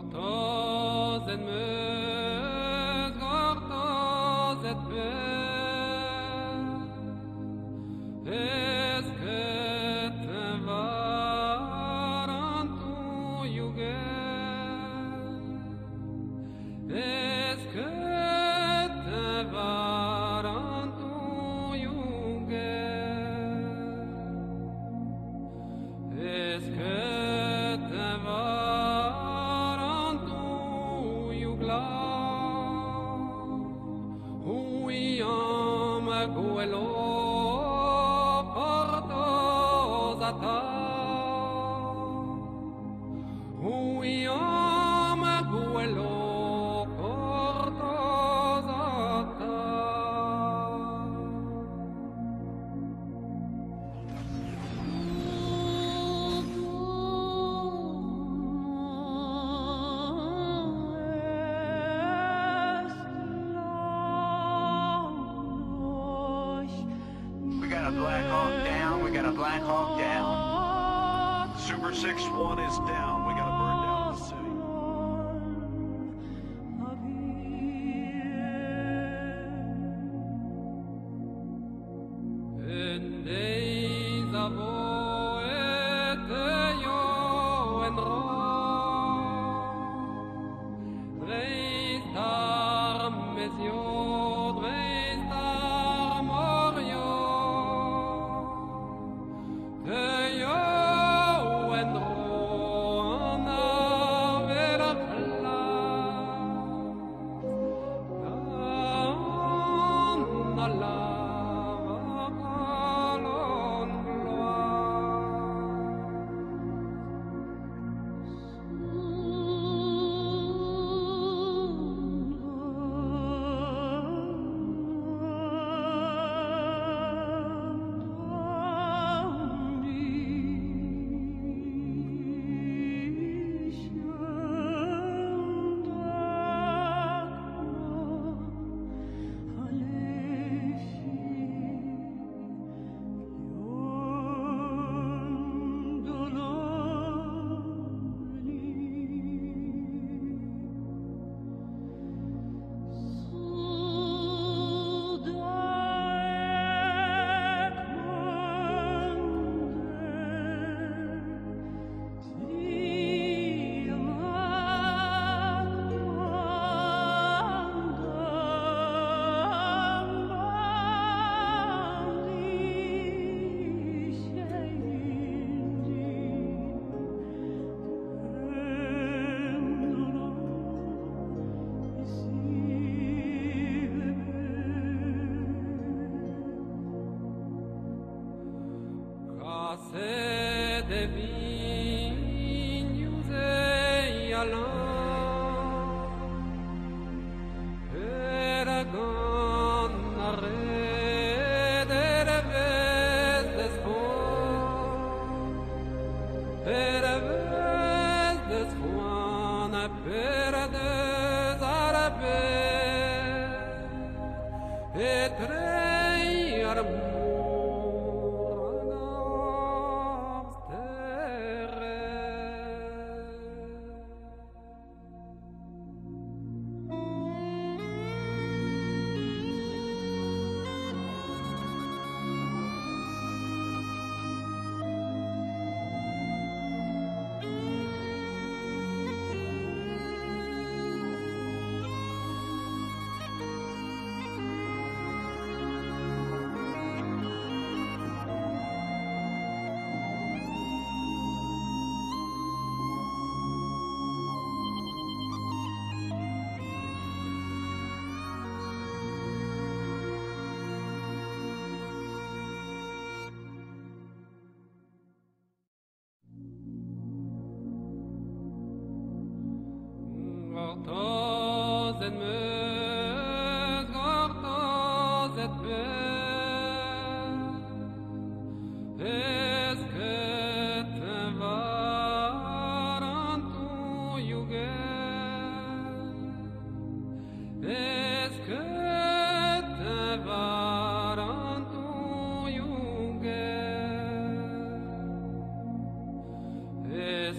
Gortozen We got a black Hawk down. We got a Black Hawk down. Super 6-1 is down. Gortoz en meus, gortoz et ket en var an ez ket en var an ez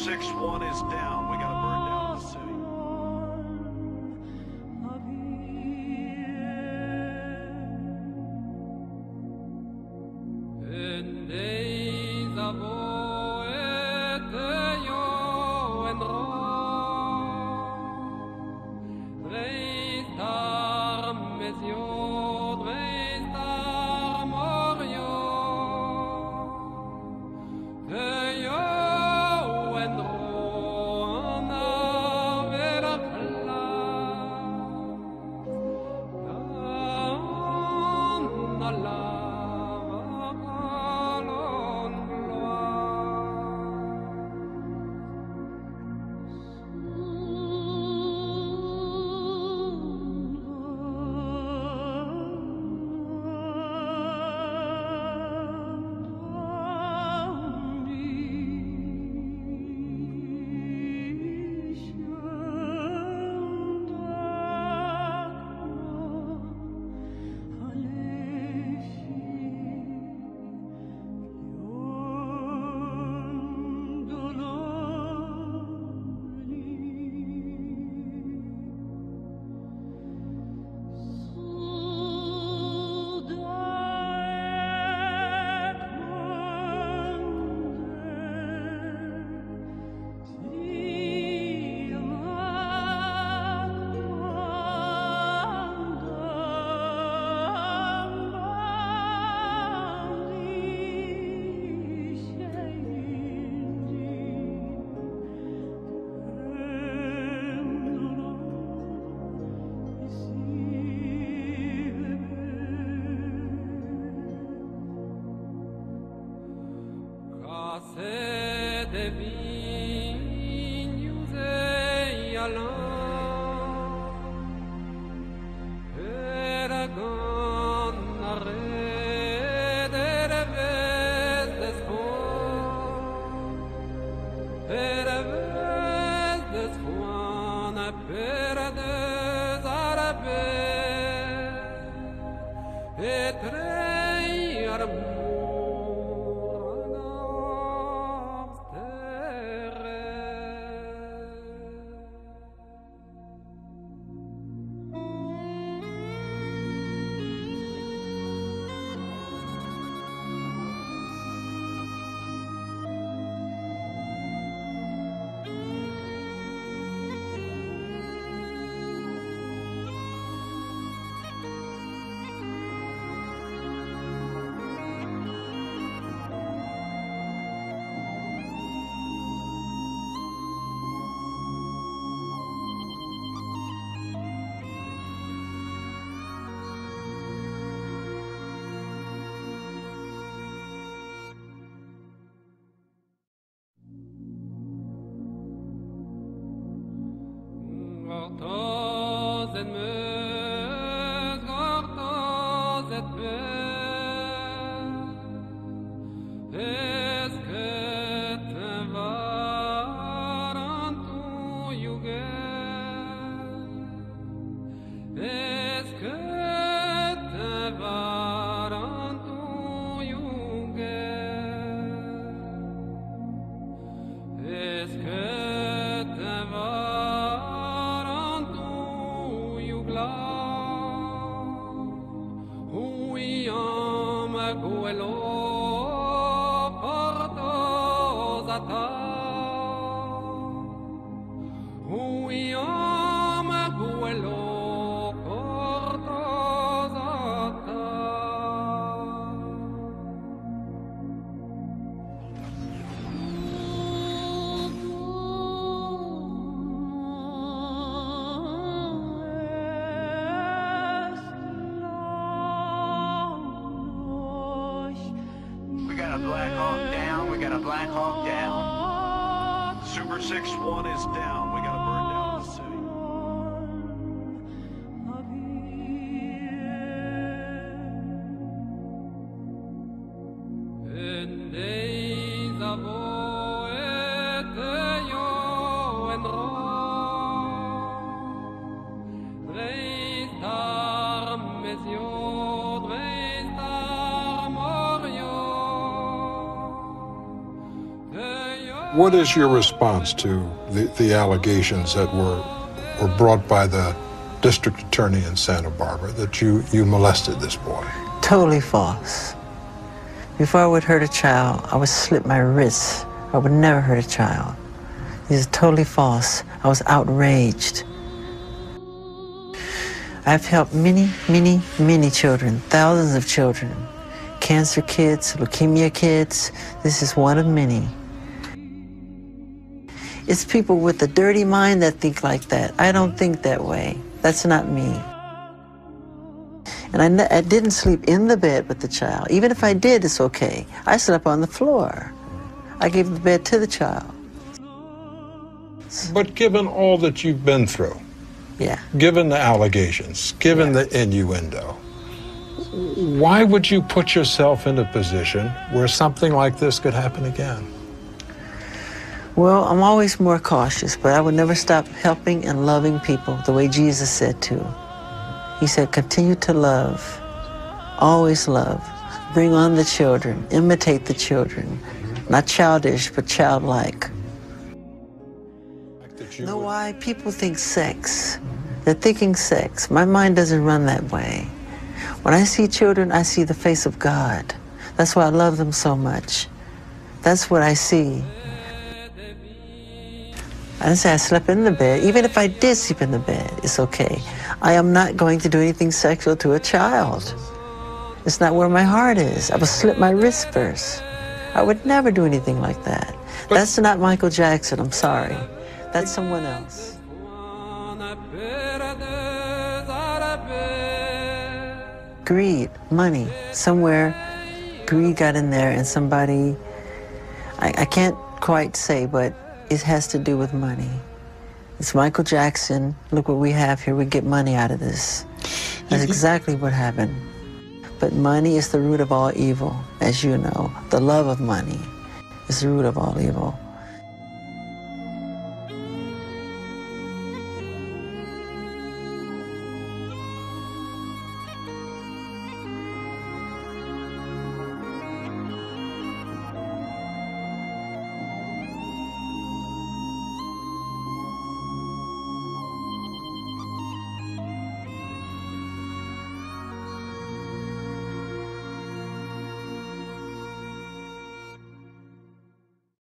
6-1 is down. quello portò a Black Hawk down. We got a Black Hawk down. Super 6-1 is down. What is your response to the, the allegations that were were brought by the district attorney in Santa Barbara that you, you molested this boy? Totally false. Before I would hurt a child, I would slip my wrists. I would never hurt a child. This is totally false. I was outraged. I've helped many, many, many children, thousands of children. Cancer kids, leukemia kids. This is one of many. It's people with a dirty mind that think like that. I don't think that way. That's not me. And I, I didn't sleep in the bed with the child. Even if I did, it's okay. I slept on the floor. I gave the bed to the child. But given all that you've been through, Yeah. given the allegations, given the innuendo, why would you put yourself in a position where something like this could happen again? Well, I'm always more cautious, but I would never stop helping and loving people the way Jesus said to. He said, continue to love, always love. Bring on the children, imitate the children. Not childish, but childlike. You know why people think sex? They're thinking sex. My mind doesn't run that way. When I see children, I see the face of God. That's why I love them so much. That's what I see. I didn't say I slept in the bed. Even if I did sleep in the bed, it's okay. I am not going to do anything sexual to a child. It's not where my heart is. I would slit my wrist first. I would never do anything like that. That's not Michael Jackson. I'm sorry. That's someone else. Greed, money. Somewhere, greed got in there, and somebody, I, I can't quite say, but it has to do with money. It's Michael Jackson. Look what we have here. We get money out of this. That's exactly what happened. But money is the root of all evil, as you know. The love of money is the root of all evil.